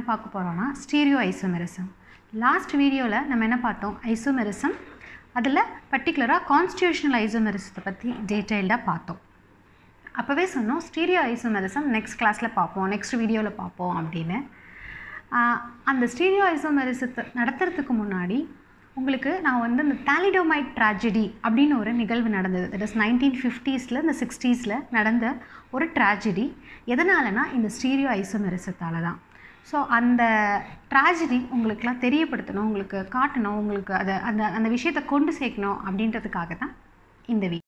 என்ன பார்க்க போகிறோன்னா ஸ்டீரியோ ஐசோமெரிசம் லாஸ்ட் வீடியோவில் நம்ம என்ன பார்த்தோம்? ஐசோமெரிசம் அதில் பர்டிகுலராக கான்ஸ்டியூஷனல் ஐசோமெரிசத்தை பற்றி டீட்டெயில்டாக பார்த்தோம். அப்போவே சொன்னோம் ஸ்டீரியோ ஐசோமெரிசம் நெக்ஸ்ட் கிளாஸில் பார்ப்போம் நெக்ஸ்ட் வீடியோவில் பார்ப்போம் அப்படின்னு. அந்த ஸ்டீரியோ ஐசோமெரிசத்தை நடத்துறதுக்கு முன்னாடி உங்களுக்கு நான் வந்து இந்த தாலிடோமைட் ட்ராஜடி அப்படின்னு ஒரு நிகழ்வு நடந்தது. தட் இஸ் நைன்டீன் ஃபிஃப்டீஸில் இந்த சிக்ஸ்டீஸில் நடந்த ஒரு ட்ராஜடி எதனாலனா இந்த ஸ்டீரியோ ஐசோமெரிசத்தால் தான் ஸோ அந்த ட்ராஜடி உங்களுக்குலாம் தெரியப்படுத்தணும் உங்களுக்கு காட்டணும் உங்களுக்கு அதை அந்த அந்த விஷயத்தை கொண்டு சேர்க்கணும் அப்படின்றதுக்காக தான் இந்த வீடியோ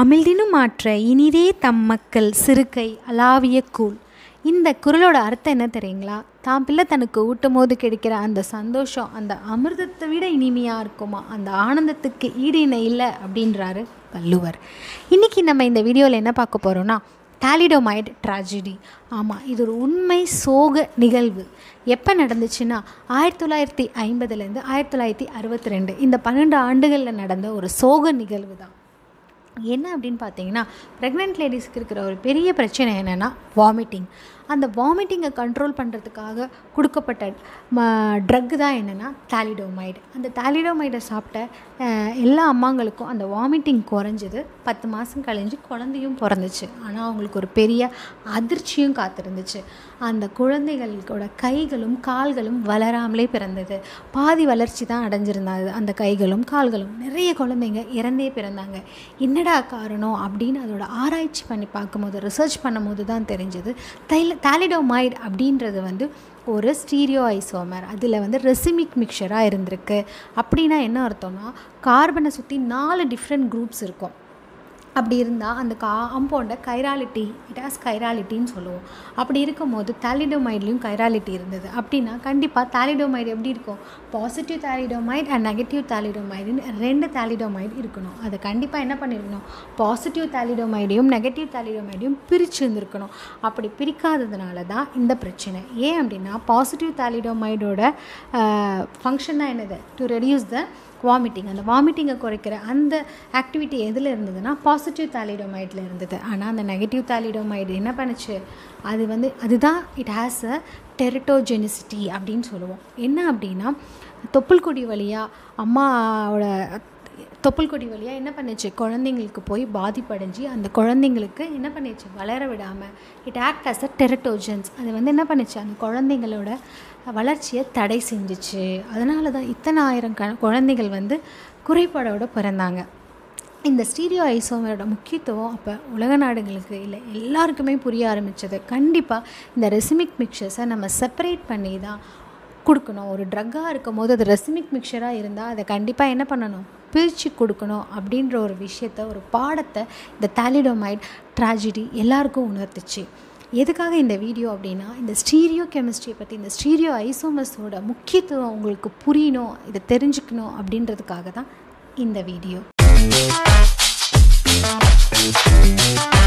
அமிழ்தினும் மாற்ற இனிதே தம் மக்கள் சிறுக்கை அலாவிய கூழ். இந்த குரலோட அர்த்தம் என்ன தெரியுங்களா? தான் பிள்ளை தனக்கு ஊட்டும் போது கிடைக்கிற அந்த சந்தோஷம் அந்த அமிர்தத்தை விட இனிமையாக இருக்குமா? அந்த ஆனந்தத்துக்கு ஈடு இணை இல்லை அப்படின்றாரு வள்ளுவர். இன்றைக்கி நம்ம இந்த வீடியோவில் என்ன பார்க்க போகிறோன்னா டாலிடோமைட் ட்ராஜடி ஆமாம் இது ஒரு உண்மை சோக நிகழ்வு. எப்போ நடந்துச்சுன்னா ஆயிரத்தி தொள்ளாயிரத்தி ஐம்பதுலேருந்து ஆயிரத்தி தொள்ளாயிரத்தி அறுபத்தி ரெண்டு இந்த பன்னெண்டு ஆண்டுகளில் நடந்த ஒரு சோக நிகழ்வு தான். என்ன அப்படின்னு பார்த்தீங்கன்னா ப்ரெக்னென்ட் லேடிஸ்க்கு இருக்கிற ஒரு பெரிய பிரச்சனை என்னென்னா வாமிட்டிங் அந்த வாமிட்டிங்கை கண்ட்ரோல் பண்ணுறதுக்காக கொடுக்கப்பட்ட ம ட்ரக்கு தான் என்னென்னா தாலிடோமைடு அந்த தாலிடோமைடை சாப்பிட்ட எல்லா அம்மாங்களுக்கும் அந்த வாமிட்டிங் குறைஞ்சது. பத்து மாதம் கழிஞ்சு குழந்தையும் பிறந்துச்சு. ஆனால் அவங்களுக்கு ஒரு பெரிய அதிர்ச்சியும் காத்திருந்துச்சு. அந்த குழந்தைகளோட கைகளும் கால்களும் வளராமலே பிறந்தது. பாதி வளர்ச்சி தான் அடைஞ்சிருந்தாது அந்த கைகளும் கால்களும். நிறைய குழந்தைங்க இறந்தே பிறந்தாங்க. என்னடா காரணம் அப்படின்னு அதோட ஆராய்ச்சி பண்ணி பார்க்கும்போது ரிசர்ச் பண்ணும்போது தான் தெரிஞ்சது. தைல தாலிடோமைட் அப்படின்றது வந்து ஒரு ஸ்டீரியோ ஐசோமர் அதில் வந்து ரெசிமிக் மிக்சராக இருந்திருக்கு. அப்படின்னா என்ன அர்த்தம்னா கார்பனை சுற்றி நாலு டிஃப்ரெண்ட் குரூப்ஸ் இருக்கும். அப்படி இருந்தால் அந்த காம்பவுண்டை கைராலிட்டி இட் ஆஸ் கைராலிட்டின்னு சொல்லுவோம். அப்படி இருக்கும்போது தாலிடோமைட்லேயும் கைராலிட்டி இருந்தது. அப்படின்னா கண்டிப்பாக தாலிடோமைடு எப்படி இருக்கும்? பாசிட்டிவ் தாலிடோமைட் அண்ட் நெகட்டிவ் தாலிடோமைடுன்னு ரெண்டு தாலிடோமைடு இருக்கணும். அதை கண்டிப்பாக என்ன பண்ணியிருக்கணும் பாசிட்டிவ் தாலிடோமைடையும் நெகட்டிவ் தாலிடோமைடையும் பிரித்து இருந்திருக்கணும். அப்படி பிரிக்காததுனால தான் இந்த பிரச்சனை. ஏன் அப்படின்னா பாசிட்டிவ் தாலிடோமைடோட ஃபங்க்ஷன் தான் என்னது? டு ரெடியூஸ் த வாமிட்டிங் அந்த வாமிட்டிங்கை குறைக்கிற அந்த ஆக்டிவிட்டி எதில் இருந்ததுன்னா பாசிட்டிவ் தாலிடோமைடில் இருந்தது. ஆனால் அந்த நெகட்டிவ் தாலிடோமைடு என்ன பண்ணுச்சு? அது வந்து அதுதான் இட் ஹேஸ் அ டெரிட்டோஜெனிசிட்டி அப்படின்னு சொல்லுவோம். என்ன அப்படின்னா தொப்புள் கொடி வழியாக அம்மாவோட தொப்புள் கொடி வழியாக என்ன பண்ணுச்சு? குழந்தைங்களுக்கு போய் பாதிப்படைஞ்சு அந்த குழந்தைங்களுக்கு என்ன பண்ணிச்சு? வளர விடாமல் it act as a teratogens அது வந்து என்ன பண்ணுச்சு? அந்த குழந்தைங்களோட வளர்ச்சியை தடை செஞ்சுச்சு. அதனால தான் இத்தனை ஆயிரம் க குழந்தைகள் வந்து குறைபாடோட பிறந்தாங்க. இந்த ஸ்டீரியோ ஐசோமரோட முக்கியத்துவம் அப்போ உலக நாடுகளுக்கு இல்லை எல்லாருக்குமே புரிய ஆரம்பித்தது கண்டிப்பாக இந்த ரெசிமிக் மிக்சர்ஸை நம்ம செப்பரேட் பண்ணி தான் கொடுக்கணும். ஒரு ட்ரக்காக இருக்கும் போது அது ரெசிமிக் மிக்சராக இருந்தால் அதை கண்டிப்பாக என்ன பண்ணணும்? பிரித்து கொடுக்கணும் அப்படின்ற ஒரு விஷயத்த ஒரு பாடத்தை இந்த தாலிடோமைட் ட்ராஜடி எல்லாருக்கும் உணர்த்துச்சு. எதுக்காக இந்த வீடியோ அப்படின்னா இந்த ஸ்டீரியோ கெமிஸ்ட்ரியை பற்றி இந்த ஸ்டீரியோ ஐசோமர்ஸோட முக்கியத்துவம் உங்களுக்கு புரியணும் இதை தெரிஞ்சுக்கணும் அப்படின்றதுக்காக தான் இந்த வீடியோ Música